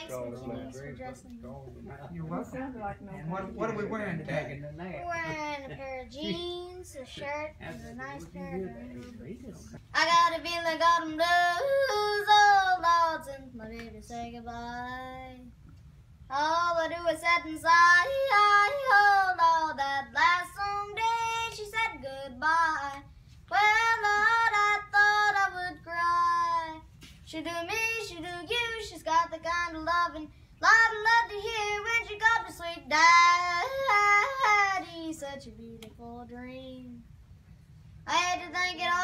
Thanks Call for them Janice for that. dressing me. You're welcome. Sounded like what, what are we wearing today? We're wearing a pair of jeans, a shirt, and a nice pair of jeans. I got a feeling got 'em blues, oh Lord, since my baby say goodbye. All I do is sit and She do me, she do you, she's got the kind of loving Lot of love to hear when she got me sweet daddy. Such a beautiful dream. I had to think it all